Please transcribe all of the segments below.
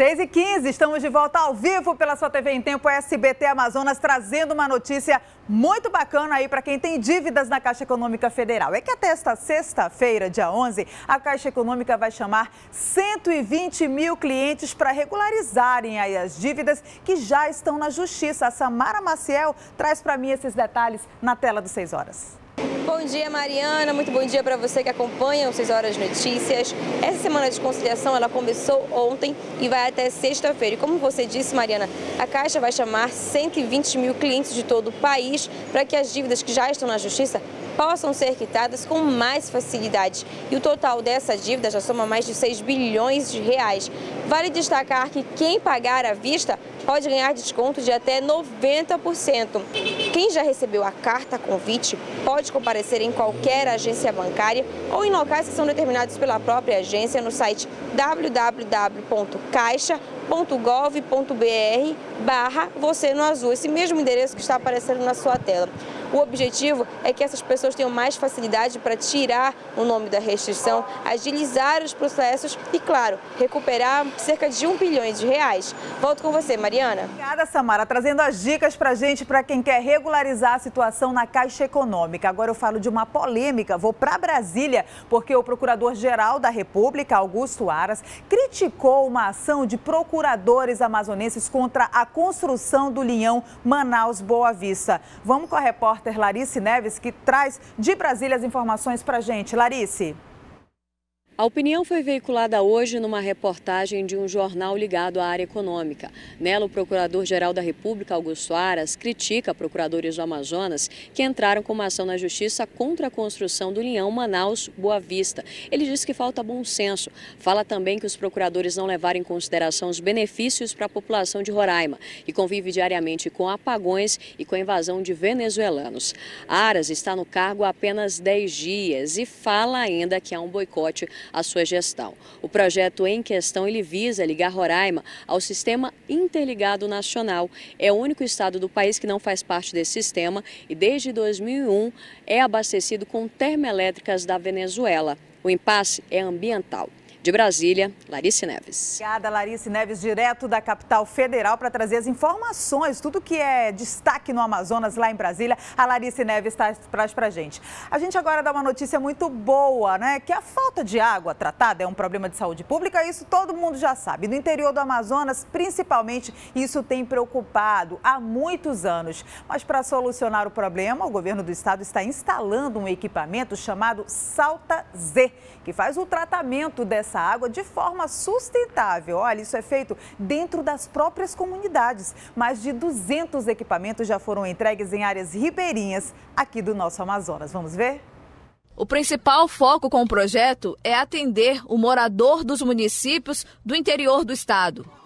6 e 15 estamos de volta ao vivo pela sua TV em Tempo SBT Amazonas, trazendo uma notícia muito bacana aí para quem tem dívidas na Caixa Econômica Federal. É que até esta sexta-feira, dia 11, a Caixa Econômica vai chamar 120 mil clientes para regularizarem aí as dívidas que já estão na Justiça. A Samara Maciel traz para mim esses detalhes na tela dos 6 horas. Bom dia, Mariana. Muito bom dia para você que acompanha o 6 Horas Notícias. Essa semana de conciliação ela começou ontem e vai até sexta-feira. E como você disse, Mariana, a Caixa vai chamar 120 mil clientes de todo o país para que as dívidas que já estão na Justiça possam ser quitadas com mais facilidade. E o total dessa dívida já soma mais de 6 bilhões de reais. Vale destacar que quem pagar à vista pode ganhar desconto de até 90%. Quem já recebeu a carta convite pode comparecer em qualquer agência bancária ou em locais que são determinados pela própria agência no site www.caixa.gov.br barra você no azul, esse mesmo endereço que está aparecendo na sua tela. O objetivo é que essas pessoas tenham mais facilidade para tirar o nome da restrição, agilizar os processos e, claro, recuperar cerca de um bilhão de reais. Volto com você, Mariana. Obrigada, Samara, trazendo as dicas para gente, para quem quer regularizar a situação na Caixa Econômica. Agora eu falo de uma polêmica. Vou para Brasília, porque o Procurador-Geral da República, Augusto Aras, criticou uma ação de procuradores amazonenses contra a construção do linhão Manaus-Boa Vista. Vamos com a repórter repórter Larice Neves, que traz de Brasília as informações para gente. Larice. A opinião foi veiculada hoje numa reportagem de um jornal ligado à área econômica. Nela, o Procurador-Geral da República, Augusto Aras, critica procuradores do Amazonas que entraram com uma ação na Justiça contra a construção do linhão Manaus-Boa Vista. Ele diz que falta bom senso. Fala também que os procuradores não levaram em consideração os benefícios para a população de Roraima, que convive diariamente com apagões e com a invasão de venezuelanos. Aras está no cargo há apenas 10 dias e fala ainda que há um boicote a sua gestão. O projeto em questão ele visa ligar Roraima ao Sistema Interligado Nacional. É o único estado do país que não faz parte desse sistema e desde 2001 é abastecido com termoelétricas da Venezuela. O impasse é ambiental. De Brasília, Larice Neves. Obrigada, Larice Neves, direto da capital federal, para trazer as informações, tudo que é destaque no Amazonas, lá em Brasília. A Larice Neves traz para a gente. A gente agora dá uma notícia muito boa, né? Que a falta de água tratada é um problema de saúde pública, isso todo mundo já sabe. No interior do Amazonas, principalmente, isso tem preocupado há muitos anos. Mas para solucionar o problema, o governo do estado está instalando um equipamento chamado Salta Z, que faz o tratamento dessa essa água de forma sustentável. Olha, isso é feito dentro das próprias comunidades. Mais de 200 equipamentos já foram entregues em áreas ribeirinhas aqui do nosso Amazonas. Vamos ver? O principal foco com o projeto é atender o morador dos municípios do interior do estado.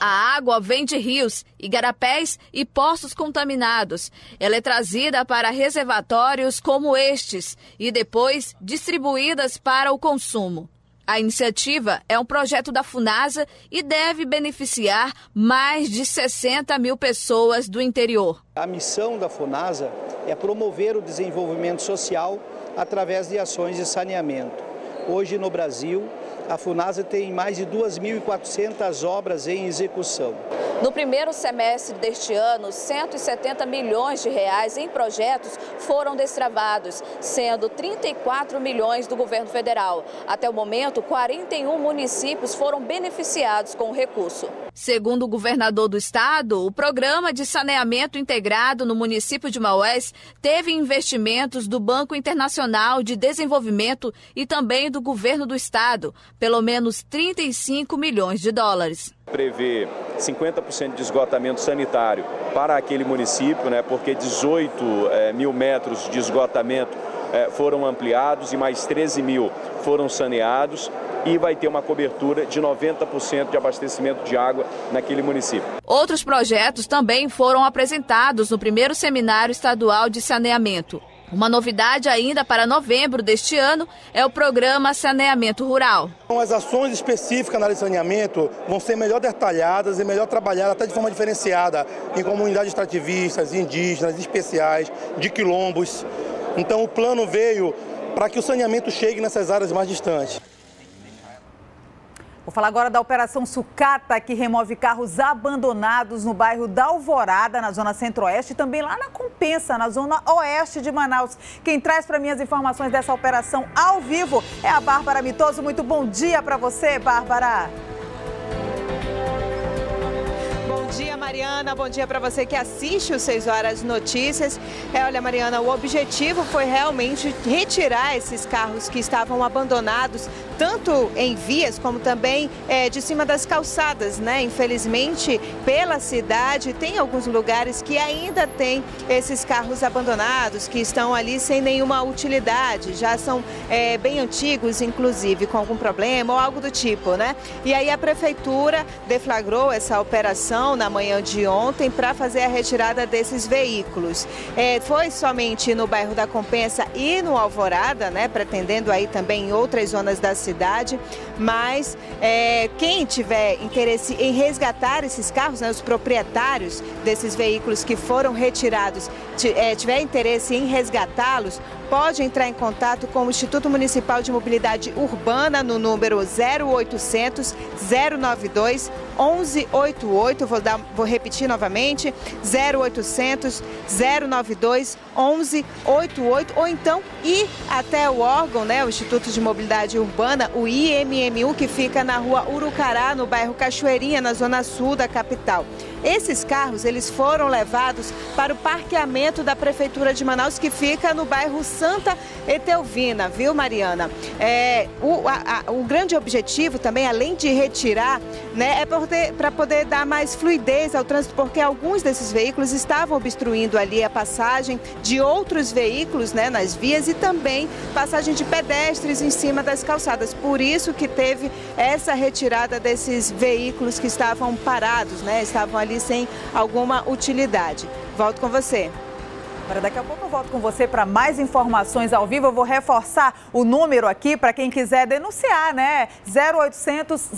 A água vem de rios, igarapés e poços contaminados. Ela é trazida para reservatórios como estes e depois distribuídas para o consumo. A iniciativa é um projeto da FUNASA e deve beneficiar mais de 60 mil pessoas do interior. A missão da FUNASA é promover o desenvolvimento social através de ações de saneamento. Hoje no Brasil, a FUNASA tem mais de 2.400 obras em execução. No primeiro semestre deste ano, 170 milhões de reais em projetos foram destravados, sendo 34 milhões do governo federal. Até o momento, 41 municípios foram beneficiados com o recurso. Segundo o governador do estado, o programa de saneamento integrado no município de Maués teve investimentos do Banco Internacional de Desenvolvimento e também do governo do estado, pelo menos 35 milhões de dólares. Prevê 50% de esgotamento sanitário para aquele município, né, porque 18 é, mil metros de esgotamento é, foram ampliados e mais 13 mil foram saneados e vai ter uma cobertura de 90% de abastecimento de água naquele município. Outros projetos também foram apresentados no primeiro seminário estadual de saneamento. Uma novidade ainda para novembro deste ano é o programa Saneamento Rural. Então, as ações específicas na área de saneamento vão ser melhor detalhadas e melhor trabalhadas até de forma diferenciada em comunidades extrativistas, indígenas, especiais, de quilombos. Então o plano veio para que o saneamento chegue nessas áreas mais distantes. Vou falar agora da Operação Sucata, que remove carros abandonados no bairro da Alvorada, na zona centro-oeste, e também lá na Compensa, na zona oeste de Manaus. Quem traz para mim as informações dessa operação ao vivo é a Bárbara Mitoso. Muito bom dia para você, Bárbara. Mariana. Bom dia para você que assiste o 6 Horas Notícias. É, olha, Mariana, o objetivo foi realmente retirar esses carros que estavam abandonados, tanto em vias como também é, de cima das calçadas, né? Infelizmente, pela cidade, tem alguns lugares que ainda tem esses carros abandonados, que estão ali sem nenhuma utilidade, já são é, bem antigos, inclusive, com algum problema ou algo do tipo, né? E aí a prefeitura deflagrou essa operação na na manhã de ontem para fazer a retirada desses veículos. É, foi somente no bairro da Compensa e no Alvorada, né, pretendendo aí também em outras zonas da cidade, mas é, quem tiver interesse em resgatar esses carros, né, os proprietários desses veículos que foram retirados, é, tiver interesse em resgatá-los, pode entrar em contato com o Instituto Municipal de Mobilidade Urbana no número 0800 092 1188. Vou, dar, vou repetir novamente: 0800 092 1188. Ou então ir até o órgão, né, o Instituto de Mobilidade Urbana, o IMMU, que fica na rua Urucará, no bairro Cachoeirinha, na zona sul da capital. Esses carros eles foram levados para o parqueamento da Prefeitura de Manaus, que fica no bairro Santa Etelvina, viu, Mariana? É, o, a, a, o grande objetivo também, além de retirar, né, é para poder dar mais fluidez ao trânsito, porque alguns desses veículos estavam obstruindo ali a passagem de outros veículos né, nas vias e também passagem de pedestres em cima das calçadas. Por isso que teve essa retirada desses veículos que estavam parados, né, estavam ali sem alguma utilidade. Volto com você. Agora, daqui a pouco eu volto com você para mais informações ao vivo. Eu vou reforçar o número aqui para quem quiser denunciar, né? 0800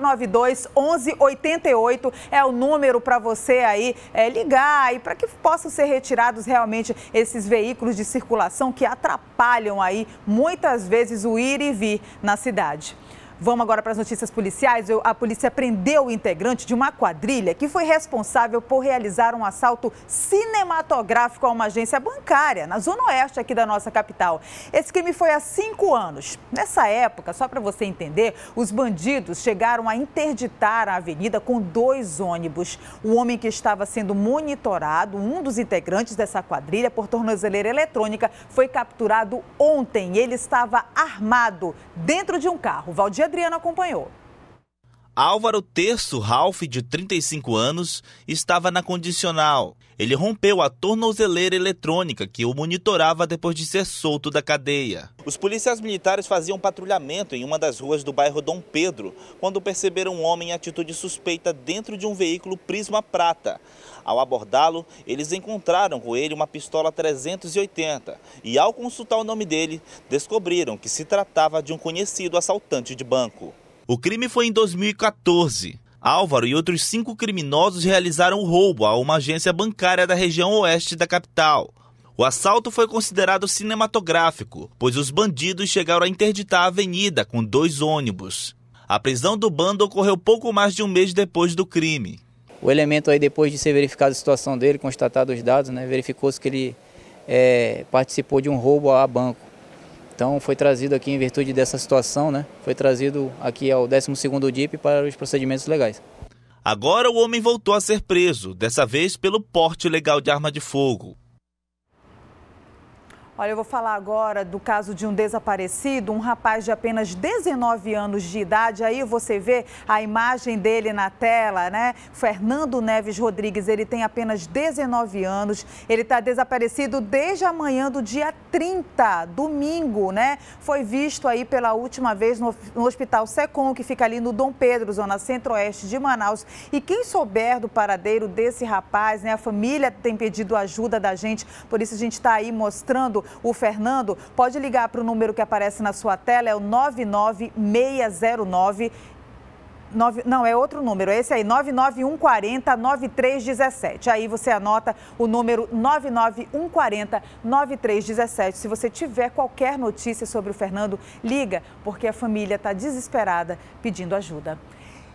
092 1188 é o número para você aí é, ligar e para que possam ser retirados realmente esses veículos de circulação que atrapalham aí muitas vezes o ir e vir na cidade. Vamos agora para as notícias policiais. A polícia prendeu o integrante de uma quadrilha que foi responsável por realizar um assalto cinematográfico a uma agência bancária na zona oeste aqui da nossa capital. Esse crime foi há cinco anos. Nessa época, só para você entender, os bandidos chegaram a interditar a avenida com dois ônibus. O homem que estava sendo monitorado, um dos integrantes dessa quadrilha por tornozeleira eletrônica, foi capturado ontem. Ele estava armado dentro de um carro. Valdir Adriano acompanhou. Álvaro Terço Ralph, de 35 anos, estava na condicional. Ele rompeu a tornozeleira eletrônica que o monitorava depois de ser solto da cadeia. Os policiais militares faziam patrulhamento em uma das ruas do bairro Dom Pedro quando perceberam um homem em atitude suspeita dentro de um veículo Prisma Prata. Ao abordá-lo, eles encontraram com ele uma pistola 380 e, ao consultar o nome dele, descobriram que se tratava de um conhecido assaltante de banco. O crime foi em 2014. Álvaro e outros cinco criminosos realizaram roubo a uma agência bancária da região oeste da capital. O assalto foi considerado cinematográfico, pois os bandidos chegaram a interditar a avenida com dois ônibus. A prisão do bando ocorreu pouco mais de um mês depois do crime. O elemento aí, depois de ser verificada a situação dele, constatado os dados, né, verificou-se que ele é, participou de um roubo a banco. Então foi trazido aqui em virtude dessa situação, né? Foi trazido aqui ao 12º DIP para os procedimentos legais. Agora o homem voltou a ser preso, dessa vez pelo porte ilegal de arma de fogo. Olha, eu vou falar agora do caso de um desaparecido, um rapaz de apenas 19 anos de idade. Aí você vê a imagem dele na tela, né? Fernando Neves Rodrigues, ele tem apenas 19 anos. Ele está desaparecido desde a manhã do dia 30, domingo, né? Foi visto aí pela última vez no Hospital Secom, que fica ali no Dom Pedro, zona centro-oeste de Manaus. E quem souber do paradeiro desse rapaz, né? A família tem pedido ajuda da gente, por isso a gente está aí mostrando o Fernando, pode ligar para o número que aparece na sua tela, é o 99609 9, não, é outro número, esse aí, 99140 9317. Aí você anota o número 99140 9317. Se você tiver qualquer notícia sobre o Fernando, liga, porque a família está desesperada pedindo ajuda.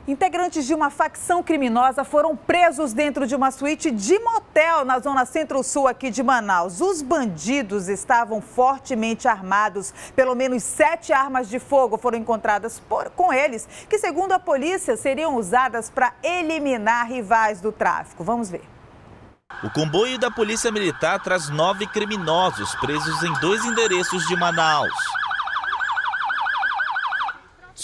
Integrantes de uma facção criminosa foram presos dentro de uma suíte de motel na zona centro-sul aqui de Manaus. Os bandidos estavam fortemente armados. Pelo menos sete armas de fogo foram encontradas por, com eles, que, segundo a polícia, seriam usadas para eliminar rivais do tráfico. Vamos ver. O comboio da Polícia Militar traz nove criminosos presos em dois endereços de Manaus.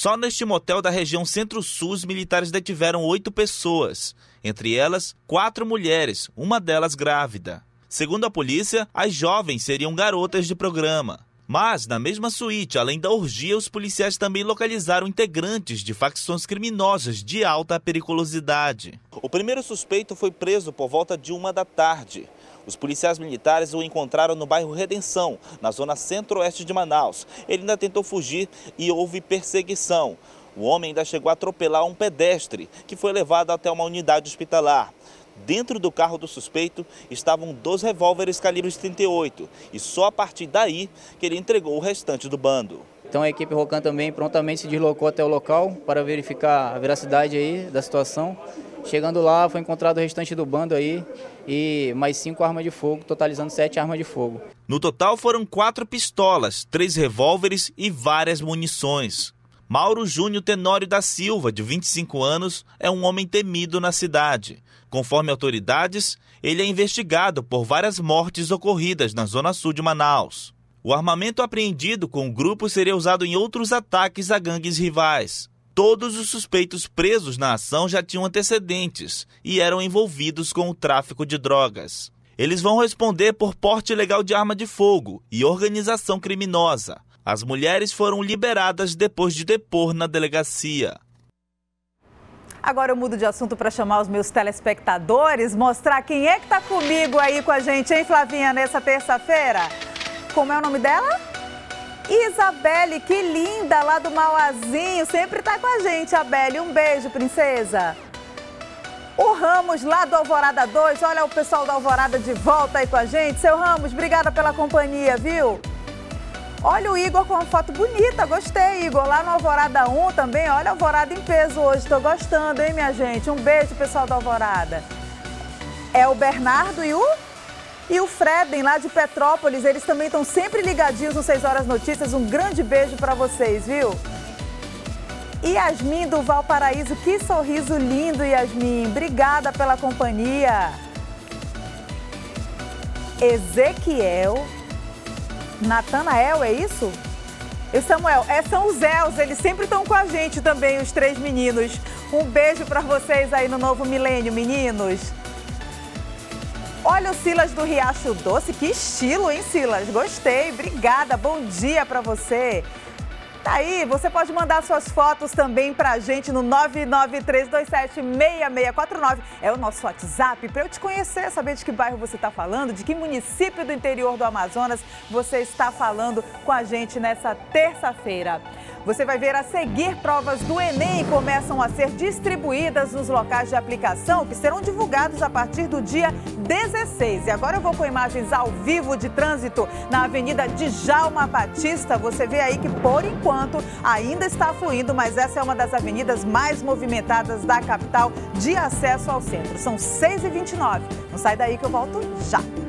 Só neste motel da região Centro-Sul, os militares detiveram oito pessoas, entre elas quatro mulheres, uma delas grávida. Segundo a polícia, as jovens seriam garotas de programa. Mas, na mesma suíte, além da orgia, os policiais também localizaram integrantes de facções criminosas de alta periculosidade. O primeiro suspeito foi preso por volta de uma da tarde. Os policiais militares o encontraram no bairro Redenção, na zona centro-oeste de Manaus. Ele ainda tentou fugir e houve perseguição. O homem ainda chegou a atropelar um pedestre, que foi levado até uma unidade hospitalar. Dentro do carro do suspeito estavam dois revólveres calibre 38 e só a partir daí que ele entregou o restante do bando. Então a equipe Rocan também prontamente se deslocou até o local para verificar a veracidade aí da situação Chegando lá, foi encontrado o restante do bando aí e mais cinco armas de fogo, totalizando sete armas de fogo. No total foram quatro pistolas, três revólveres e várias munições. Mauro Júnior Tenório da Silva, de 25 anos, é um homem temido na cidade. Conforme autoridades, ele é investigado por várias mortes ocorridas na zona sul de Manaus. O armamento apreendido com o grupo seria usado em outros ataques a gangues rivais. Todos os suspeitos presos na ação já tinham antecedentes e eram envolvidos com o tráfico de drogas. Eles vão responder por porte ilegal de arma de fogo e organização criminosa. As mulheres foram liberadas depois de depor na delegacia. Agora eu mudo de assunto para chamar os meus telespectadores, mostrar quem é que está comigo aí com a gente, hein, Flavinha, nessa terça-feira? Como é o nome dela? Isabelle, que linda, lá do Mauazinho, sempre tá com a gente, Abelle. Um beijo, princesa. O Ramos, lá do Alvorada 2, olha o pessoal da Alvorada de volta aí com a gente. Seu Ramos, obrigada pela companhia, viu? Olha o Igor com uma foto bonita, gostei, Igor. Lá no Alvorada 1 também, olha Alvorada em peso hoje, tô gostando, hein, minha gente? Um beijo, pessoal da Alvorada. É o Bernardo e o e o Freden, lá de Petrópolis, eles também estão sempre ligadinhos no 6 Horas Notícias. Um grande beijo para vocês, viu? Yasmin do Valparaíso, que sorriso lindo, Yasmin. Obrigada pela companhia. Ezequiel, Natanael, é isso? E Samuel, é, são os Els, eles sempre estão com a gente também, os três meninos. Um beijo para vocês aí no novo milênio, meninos. Olha o Silas do Riacho Doce, que estilo, hein, Silas? Gostei, obrigada, bom dia para você. Tá aí, você pode mandar suas fotos também pra gente no 993276649. É o nosso WhatsApp para eu te conhecer, saber de que bairro você está falando, de que município do interior do Amazonas você está falando com a gente nessa terça-feira. Você vai ver a seguir provas do Enem começam a ser distribuídas nos locais de aplicação que serão divulgados a partir do dia 16. E agora eu vou com imagens ao vivo de trânsito na Avenida Djalma Batista. Você vê aí que por enquanto ainda está fluindo, mas essa é uma das avenidas mais movimentadas da capital de acesso ao centro. São 6h29. Não sai daí que eu volto já.